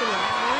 对呀。